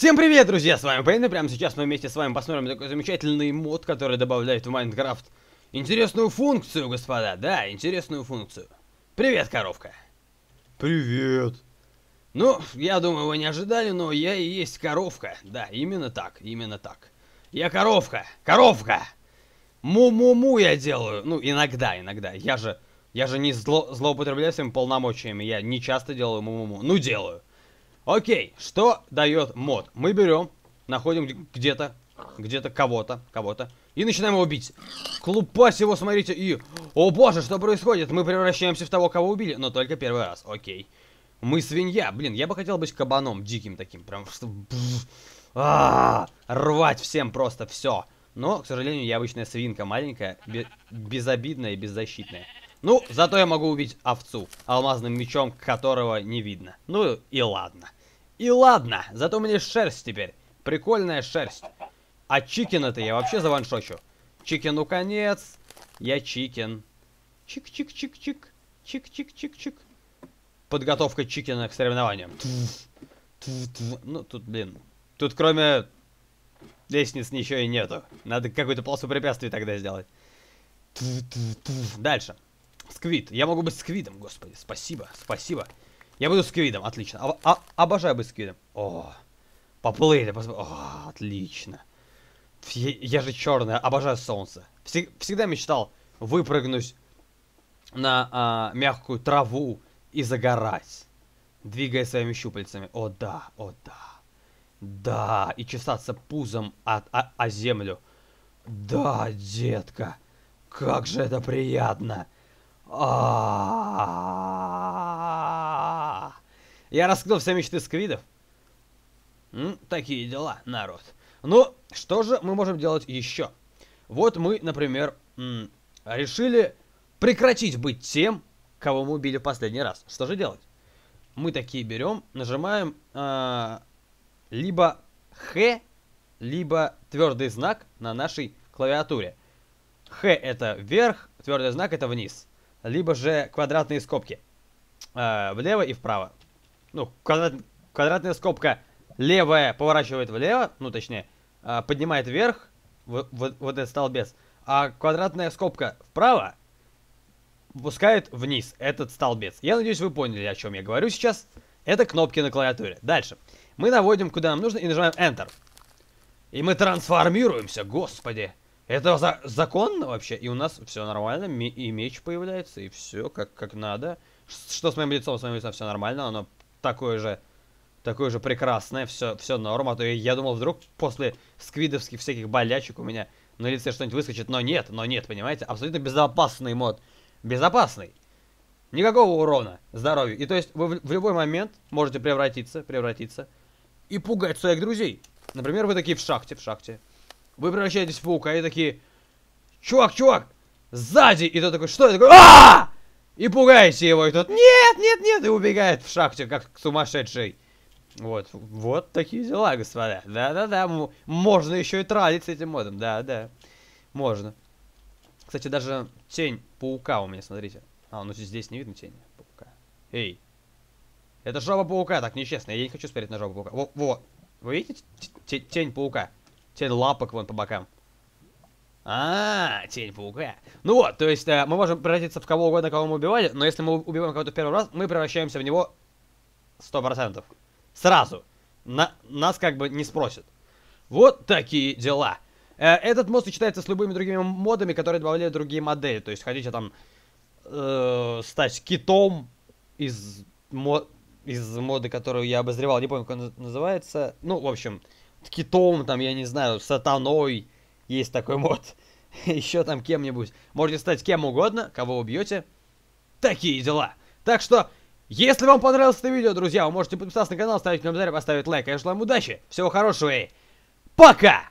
Всем привет, друзья, с вами Пейн, и прямо сейчас мы вместе с вами посмотрим такой замечательный мод, который добавляет в Майнкрафт интересную функцию, господа, да, интересную функцию. Привет, коровка. Привет. Ну, я думаю, вы не ожидали, но я и есть коровка, да, именно так, именно так. Я коровка, коровка! Му-му-му я делаю, ну, иногда, иногда, я же, я же не зло, злоупотребляю своими полномочиями, я не часто делаю му-му-му, ну, делаю. Окей, что дает мод? Мы берем, находим где-то, где-то кого-то, кого-то, и начинаем его убить. Клупась его, смотрите, и... О боже, что происходит? Мы превращаемся в того, кого убили, но только первый раз, окей. Мы свинья, блин, я бы хотел быть кабаном, диким таким, прям. А -а -а, рвать всем просто все. Но, к сожалению, я обычная свинка, маленькая, безобидная и беззащитная. Ну, зато я могу убить овцу, алмазным мечом которого не видно. Ну и ладно. И ладно, зато у меня шерсть теперь. Прикольная шерсть. А чикена-то я вообще заваншочу. Чикену конец. Я чикен. Чик-чик-чик-чик. Чик-чик-чик-чик. Подготовка чикена к соревнованиям. Ну, тут, блин. Тут кроме лестниц ничего и нету. Надо какую-то полосу препятствий тогда сделать. Дальше. Сквид. Я могу быть сквидом, господи. Спасибо, спасибо. Я буду сквидом, отлично. А, а, обожаю быть сквидом. О, поплыли, посмотри. О, отлично. Я, я же черная, обожаю солнце. Всег, всегда мечтал выпрыгнуть на а, мягкую траву и загорать, двигая своими щупальцами. О да, о да. Да, и чесаться пузом от, о, о землю. Да, детка, как же это приятно. Я раскрыл все мечты сквидов. Такие дела, народ. Ну, что же мы можем делать еще? Вот мы, например, решили прекратить быть тем, кого мы убили в последний раз. Что же делать? Мы такие берем, нажимаем э, либо Х, либо твердый знак на нашей клавиатуре. Х это вверх, твердый знак это вниз либо же квадратные скобки. Э, влево и вправо. Ну, квадрат, квадратная скобка левая поворачивает влево, ну точнее, э, поднимает вверх вот, вот, вот этот столбец, а квадратная скобка вправо пускает вниз этот столбец. Я надеюсь, вы поняли, о чем я говорю сейчас. Это кнопки на клавиатуре. Дальше. Мы наводим, куда нам нужно, и нажимаем Enter. И мы трансформируемся, господи. Это за законно вообще? И у нас все нормально, и меч появляется, и все как, как надо. Что с моим лицом? С моим лицом все нормально, оно такое же, такое же прекрасное, все, все норм. А то я, думал, вдруг после сквидовских всяких болячек у меня на лице что-нибудь выскочит, но нет, но нет, понимаете? Абсолютно безопасный мод. Безопасный. Никакого урона здоровью. И то есть вы в, в любой момент можете превратиться, превратиться и пугать своих друзей. Например, вы такие в шахте, в шахте. Вы превращаетесь в паука и такие, чувак, чувак, сзади. И тот такой, что? Я такой, а, И пугаете его, и тот, нет, нет, нет, и убегает в шахте, как сумасшедший. Вот, вот такие дела, господа. Да-да-да, можно еще и тратить с этим модом, да-да, можно. Кстати, даже тень паука у меня, смотрите. А, ну здесь не видно тень паука. Эй, это жопа паука, так нечестно, я не хочу смотреть на жопу паука. Во, во, вы видите тень паука? Тень лапок вон по бокам. А, тень паука. Ну вот, то есть э, мы можем превратиться в кого угодно, кого мы убивали, но если мы убиваем кого-то первый раз, мы превращаемся в него 100%. Сразу. На, нас как бы не спросят. Вот такие дела. Э, этот мод сочетается с любыми другими модами, которые добавляют другие модели. То есть хотите там э, стать китом из, мод, из моды, которую я обозревал, не помню, как он называется. Ну, в общем, китом, там, я не знаю, сатаной, есть такой мод. Еще там кем-нибудь. Можете стать кем угодно, кого убьете. Такие дела. Так что, если вам понравилось это видео, друзья, вы можете подписаться на канал, ставить комментарий, поставить лайк. Я желаю вам удачи, всего хорошего и пока!